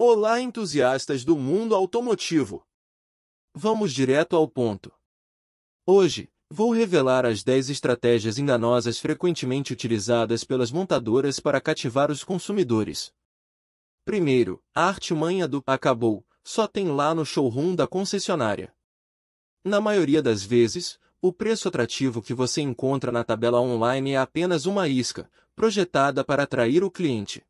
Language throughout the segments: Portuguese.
Olá, entusiastas do mundo automotivo! Vamos direto ao ponto. Hoje, vou revelar as 10 estratégias enganosas frequentemente utilizadas pelas montadoras para cativar os consumidores. Primeiro, a artimanha do acabou, só tem lá no showroom da concessionária. Na maioria das vezes, o preço atrativo que você encontra na tabela online é apenas uma isca, projetada para atrair o cliente.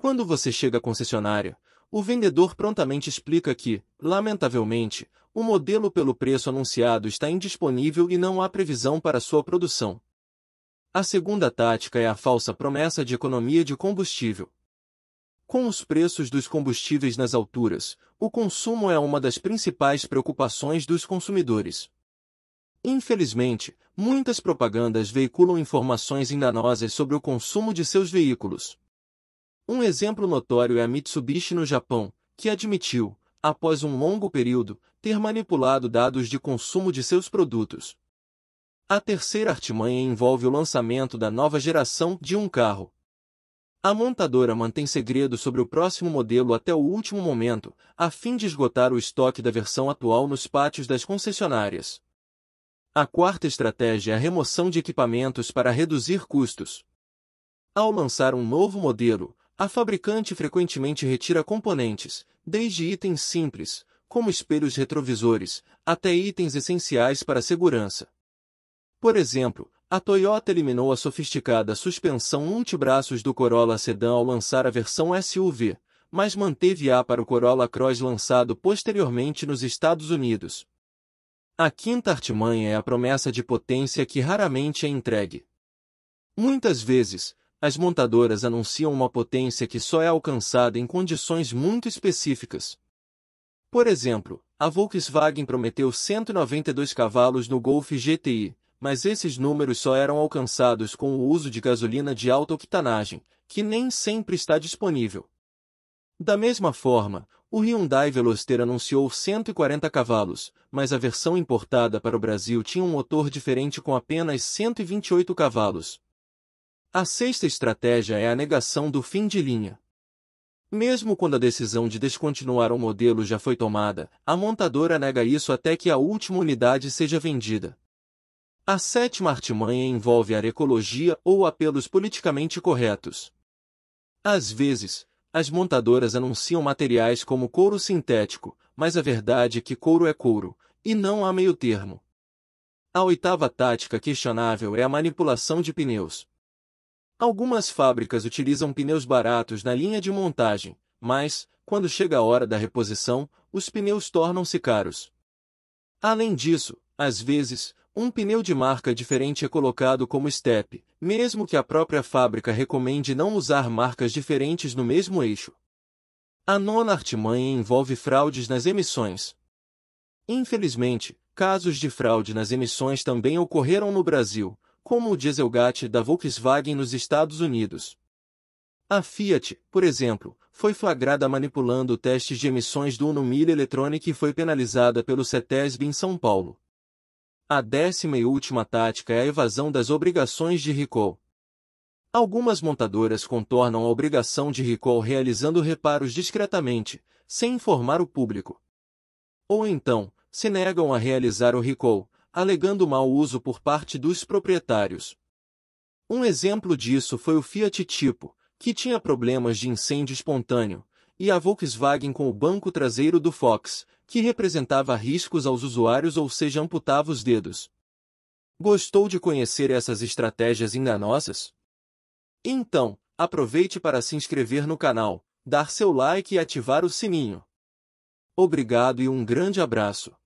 Quando você chega à concessionária, o vendedor prontamente explica que, lamentavelmente, o modelo pelo preço anunciado está indisponível e não há previsão para sua produção. A segunda tática é a falsa promessa de economia de combustível. Com os preços dos combustíveis nas alturas, o consumo é uma das principais preocupações dos consumidores. Infelizmente, muitas propagandas veiculam informações enganosas sobre o consumo de seus veículos. Um exemplo notório é a Mitsubishi no Japão, que admitiu, após um longo período, ter manipulado dados de consumo de seus produtos. A terceira artimanha envolve o lançamento da nova geração de um carro. A montadora mantém segredo sobre o próximo modelo até o último momento, a fim de esgotar o estoque da versão atual nos pátios das concessionárias. A quarta estratégia é a remoção de equipamentos para reduzir custos. Ao lançar um novo modelo, a fabricante frequentemente retira componentes, desde itens simples, como espelhos retrovisores, até itens essenciais para a segurança. Por exemplo, a Toyota eliminou a sofisticada suspensão multibraços do Corolla Sedan ao lançar a versão SUV, mas manteve a para o Corolla Cross lançado posteriormente nos Estados Unidos. A quinta artimanha é a promessa de potência que raramente é entregue. Muitas vezes, as montadoras anunciam uma potência que só é alcançada em condições muito específicas. Por exemplo, a Volkswagen prometeu 192 cavalos no Golf GTI, mas esses números só eram alcançados com o uso de gasolina de alta octanagem, que nem sempre está disponível. Da mesma forma, o Hyundai Veloster anunciou 140 cavalos, mas a versão importada para o Brasil tinha um motor diferente com apenas 128 cavalos. A sexta estratégia é a negação do fim de linha. Mesmo quando a decisão de descontinuar o modelo já foi tomada, a montadora nega isso até que a última unidade seja vendida. A sétima artimanha envolve a ecologia ou apelos politicamente corretos. Às vezes, as montadoras anunciam materiais como couro sintético, mas a verdade é que couro é couro, e não há meio termo. A oitava tática questionável é a manipulação de pneus. Algumas fábricas utilizam pneus baratos na linha de montagem, mas, quando chega a hora da reposição, os pneus tornam-se caros. Além disso, às vezes, um pneu de marca diferente é colocado como step, mesmo que a própria fábrica recomende não usar marcas diferentes no mesmo eixo. A nona artimanha envolve fraudes nas emissões. Infelizmente, casos de fraude nas emissões também ocorreram no Brasil, como o Dieselgate da Volkswagen nos Estados Unidos. A Fiat, por exemplo, foi flagrada manipulando testes de emissões do Uno Mille Electronic e foi penalizada pelo CETESB em São Paulo. A décima e última tática é a evasão das obrigações de recall. Algumas montadoras contornam a obrigação de recall realizando reparos discretamente, sem informar o público. Ou então, se negam a realizar o recall, alegando mau uso por parte dos proprietários. Um exemplo disso foi o Fiat Tipo, que tinha problemas de incêndio espontâneo, e a Volkswagen com o banco traseiro do Fox, que representava riscos aos usuários ou seja amputava os dedos. Gostou de conhecer essas estratégias enganosas? Então, aproveite para se inscrever no canal, dar seu like e ativar o sininho. Obrigado e um grande abraço.